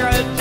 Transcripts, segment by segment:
secret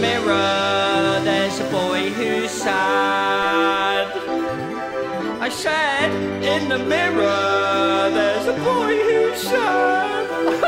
mirror, there's a boy who's sad. I said, in the mirror, there's a boy who's sad.